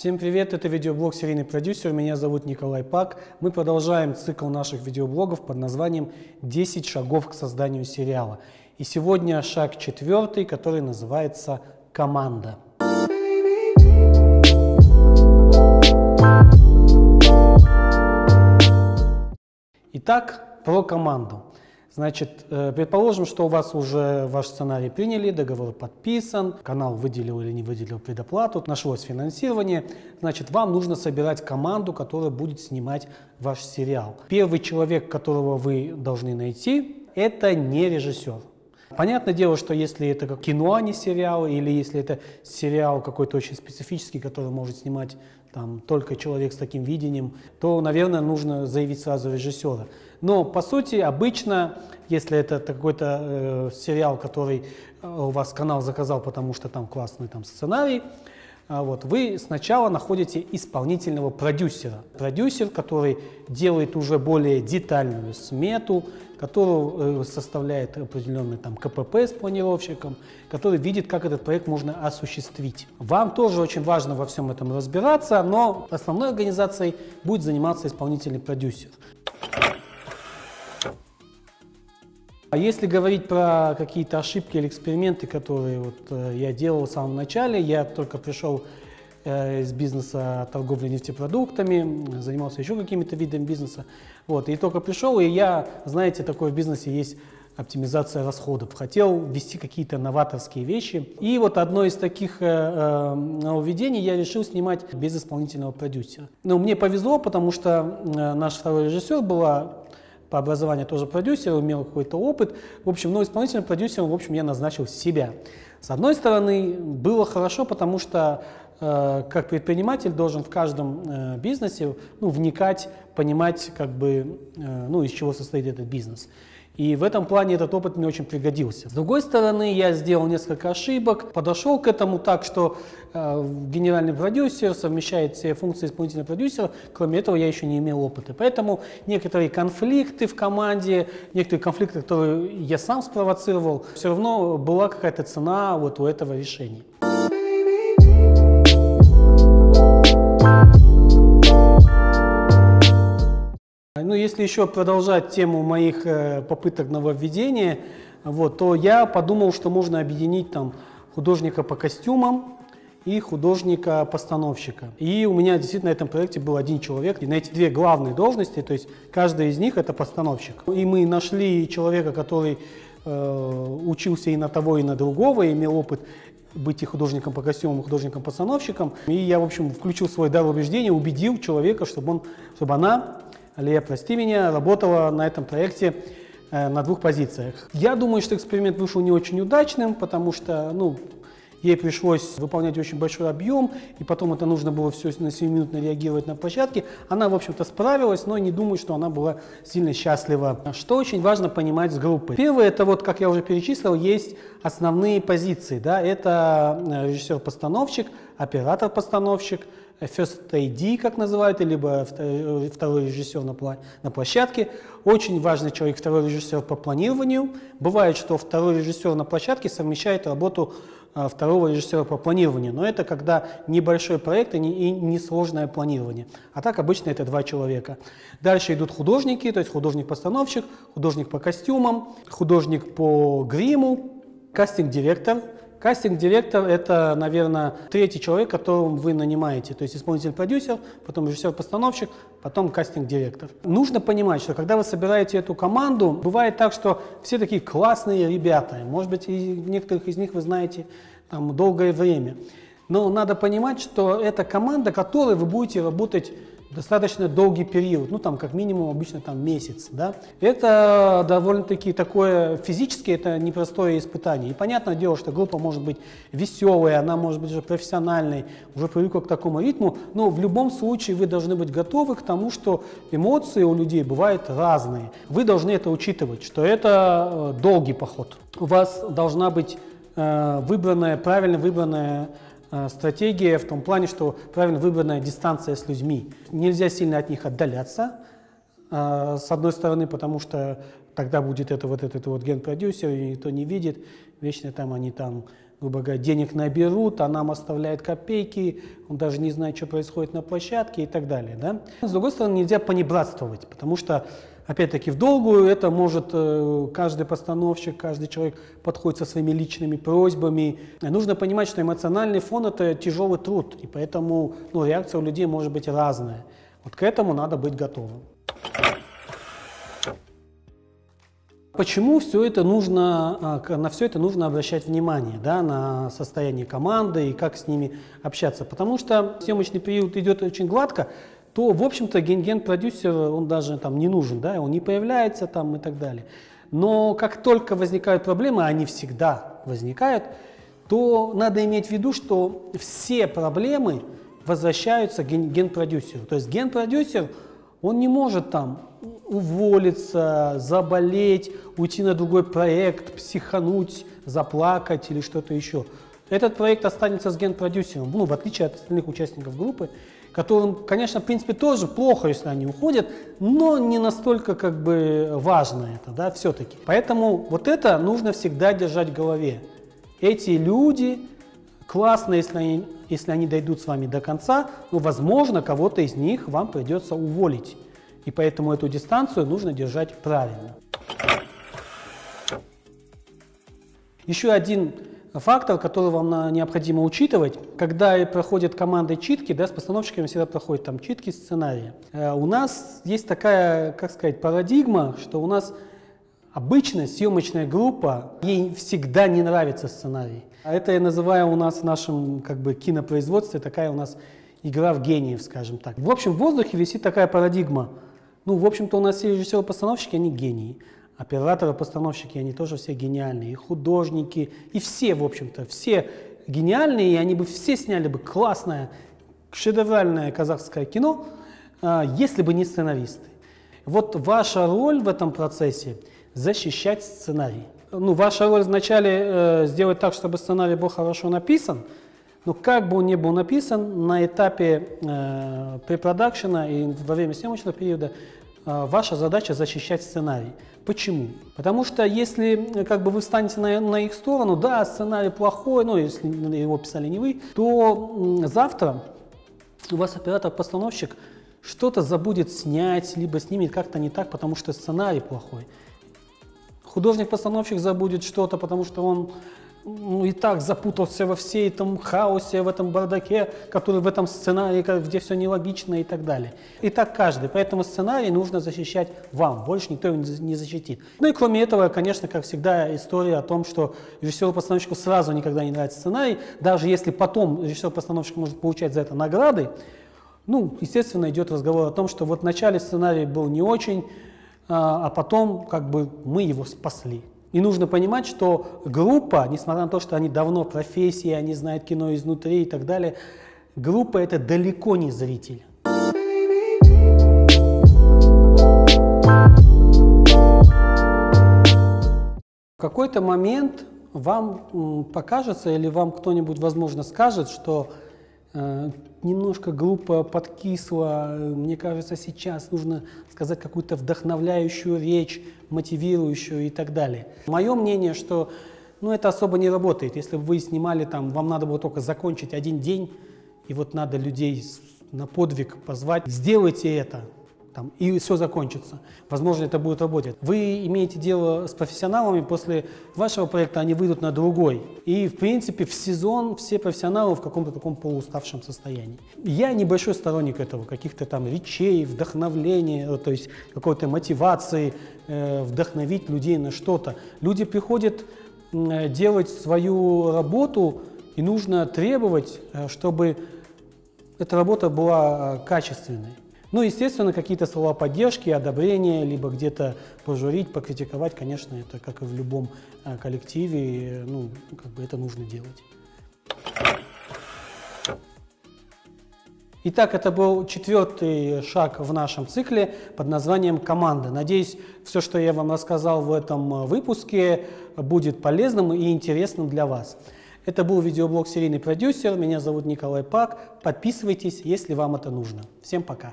Всем привет, это видеоблог «Серийный продюсер», меня зовут Николай Пак. Мы продолжаем цикл наших видеоблогов под названием «10 шагов к созданию сериала». И сегодня шаг четвертый, который называется «Команда». Итак, про команду. Значит, э, предположим, что у вас уже ваш сценарий приняли, договор подписан, канал выделил или не выделил предоплату, нашлось финансирование. Значит, вам нужно собирать команду, которая будет снимать ваш сериал. Первый человек, которого вы должны найти, это не режиссер. Понятное дело, что если это как кино, а не сериал, или если это сериал какой-то очень специфический, который может снимать там, только человек с таким видением, то, наверное, нужно заявить сразу режиссера. Но, по сути, обычно, если это какой-то э, сериал, который э, у вас канал заказал, потому что там классный там, сценарий, э, вот, вы сначала находите исполнительного продюсера. Продюсер, который делает уже более детальную смету, который э, составляет определенный там КПП с планировщиком, который видит, как этот проект можно осуществить. Вам тоже очень важно во всем этом разбираться, но основной организацией будет заниматься исполнительный продюсер. А если говорить про какие-то ошибки или эксперименты, которые вот, э, я делал в самом начале, я только пришел э, из бизнеса торговли нефтепродуктами, занимался еще какими-то видами бизнеса. Вот, и только пришел, и я, знаете, такой в бизнесе есть оптимизация расходов. Хотел ввести какие-то новаторские вещи. И вот одно из таких э, э, нововведений я решил снимать без исполнительного продюсера. Но мне повезло, потому что наш второй режиссер была по образованию тоже продюсер, имел какой-то опыт. В общем, но исполнительным продюсером, в общем, я назначил себя. С одной стороны, было хорошо, потому что э, как предприниматель должен в каждом э, бизнесе ну, вникать, понимать, как бы, э, ну, из чего состоит этот бизнес. И в этом плане этот опыт мне очень пригодился. С другой стороны, я сделал несколько ошибок, подошел к этому так, что э, генеральный продюсер совмещает все функции исполнительного продюсера, кроме этого я еще не имел опыта. Поэтому некоторые конфликты в команде, некоторые конфликты, которые я сам спровоцировал, все равно была какая-то цена вот у этого решения. Если еще продолжать тему моих э, попыток нововведения, вот, то я подумал, что можно объединить там художника по костюмам и художника-постановщика. И у меня действительно на этом проекте был один человек. И на эти две главные должности, то есть каждый из них это постановщик. И мы нашли человека, который э, учился и на того, и на другого, имел опыт быть и художником по костюмам, и художником-постановщиком. И я, в общем, включил свой дар убеждения, убедил человека, чтобы, он, чтобы она Лея, прости меня, работала на этом проекте э, на двух позициях. Я думаю, что эксперимент вышел не очень удачным, потому что, ну, ей пришлось выполнять очень большой объем, и потом это нужно было все на 7 минут реагировать на площадке. Она, в общем-то, справилась, но не думаю, что она была сильно счастлива. Что очень важно понимать с группой. Первое, это вот, как я уже перечислил, есть основные позиции. Да? Это э, режиссер-постановщик, оператор-постановщик, first AD, как называют, либо второй режиссер на, на площадке. Очень важный человек, второй режиссер по планированию. Бывает, что второй режиссер на площадке совмещает работу а, второго режиссера по планированию, но это когда небольшой проект и несложное планирование. А так обычно это два человека. Дальше идут художники, то есть художник-постановщик, художник по костюмам, художник по гриму, кастинг-директор – Кастинг-директор – это, наверное, третий человек, которого вы нанимаете. То есть исполнитель-продюсер, потом режиссер-постановщик, потом кастинг-директор. Нужно понимать, что когда вы собираете эту команду, бывает так, что все такие классные ребята. Может быть, и некоторых из них вы знаете там, долгое время. Но надо понимать, что это команда, которой вы будете работать достаточно долгий период, ну там как минимум обычно там месяц, да. Это довольно-таки такое физически это непростое испытание. И понятное дело, что группа может быть веселой, она может быть уже профессиональной, уже привыкла к такому ритму, но в любом случае вы должны быть готовы к тому, что эмоции у людей бывают разные. Вы должны это учитывать, что это э, долгий поход. У вас должна быть э, выбранная, правильно выбранная стратегия в том плане, что правильно выбранная дистанция с людьми. Нельзя сильно от них отдаляться, э, с одной стороны, потому что тогда будет это вот этот вот ген-продюсер, и никто не видит, вечно там они там грубо говоря, денег наберут, а нам оставляет копейки, он даже не знает, что происходит на площадке и так далее. Да? С другой стороны, нельзя понебратствовать, потому что, опять-таки, в долгую это может э, каждый постановщик, каждый человек подходит со своими личными просьбами. Нужно понимать, что эмоциональный фон – это тяжелый труд, и поэтому ну, реакция у людей может быть разная. Вот к этому надо быть готовым. Почему все это нужно, а, на все это нужно обращать внимание, да, на состояние команды и как с ними общаться? Потому что съемочный период идет очень гладко, то, в общем-то, ген-ген-продюсер, он даже там не нужен, да, он не появляется там и так далее. Но как только возникают проблемы, а они всегда возникают, то надо иметь в виду, что все проблемы возвращаются ген- ген-продюсеру. То есть ген-продюсер, он не может там уволиться, заболеть, уйти на другой проект, психануть, заплакать или что-то еще. Этот проект останется с ген-продюсером, ну, в отличие от остальных участников группы, которым, конечно, в принципе, тоже плохо, если они уходят, но не настолько как бы важно это, да, все-таки. Поэтому вот это нужно всегда держать в голове. Эти люди классно, если они, если они дойдут с вами до конца, но, возможно, кого-то из них вам придется уволить. И поэтому эту дистанцию нужно держать правильно. Еще один фактор, который вам необходимо учитывать, когда проходят команды читки, да, с постановщиками всегда проходят там читки сценария. Э, у нас есть такая, как сказать, парадигма, что у нас обычно съемочная группа, ей всегда не нравится сценарий. А это я называю у нас в нашем как бы, кинопроизводстве такая у нас игра в гениев, скажем так. В общем, в воздухе висит такая парадигма – ну, в общем-то, у нас все режиссеры-постановщики, они гении. Операторы-постановщики, они тоже все гениальные. И художники, и все, в общем-то, все гениальные, и они бы все сняли бы классное, шедевральное казахское кино, а, если бы не сценаристы. Вот ваша роль в этом процессе – защищать сценарий. Ну, ваша роль вначале э, сделать так, чтобы сценарий был хорошо написан – но как бы он ни был написан, на этапе э, препродакшена и во время съемочного периода ваша задача защищать сценарий. Почему? Потому что если э, как бы вы встанете на, на их сторону, да, сценарий плохой, ну если его писали не вы, то э, завтра у вас оператор-постановщик что-то забудет снять, либо снимет как-то не так, потому что сценарий плохой. Художник-постановщик забудет что-то, потому что он ну, и так запутался во всей этом хаосе, в этом бардаке, который в этом сценарии, где все нелогично и так далее. И так каждый. Поэтому сценарий нужно защищать вам, больше никто его не защитит. Ну и кроме этого, конечно, как всегда, история о том, что режиссеру-постановщику сразу никогда не нравится сценарий, даже если потом режиссер-постановщик может получать за это награды, ну, естественно, идет разговор о том, что вот в начале сценарий был не очень, а, а потом как бы мы его спасли. И нужно понимать, что группа, несмотря на то, что они давно в профессии, они знают кино изнутри и так далее, группа это далеко не зритель. В какой-то момент вам покажется или вам кто-нибудь, возможно, скажет, что немножко глупо подкисло. Мне кажется, сейчас нужно сказать какую-то вдохновляющую речь, мотивирующую и так далее. Мое мнение, что ну, это особо не работает. Если вы снимали там, вам надо было только закончить один день, и вот надо людей на подвиг позвать, сделайте это там, и все закончится. Возможно, это будет работать. Вы имеете дело с профессионалами, после вашего проекта они выйдут на другой. И, в принципе, в сезон все профессионалы в каком-то таком полууставшем состоянии. Я небольшой сторонник этого, каких-то там речей, вдохновления, э, то есть какой-то мотивации, э, вдохновить людей на что-то. Люди приходят э, делать свою работу, и нужно требовать, э, чтобы эта работа была э, качественной. Ну, естественно, какие-то слова поддержки, одобрения, либо где-то пожурить, покритиковать, конечно, это как и в любом э, коллективе, ну, как бы это нужно делать. Итак, это был четвертый шаг в нашем цикле под названием «Команда». Надеюсь, все, что я вам рассказал в этом э, выпуске, будет полезным и интересным для вас. Это был видеоблог «Серийный продюсер». Меня зовут Николай Пак. Подписывайтесь, если вам это нужно. Всем пока.